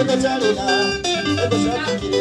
Eko chalila, eko shakukile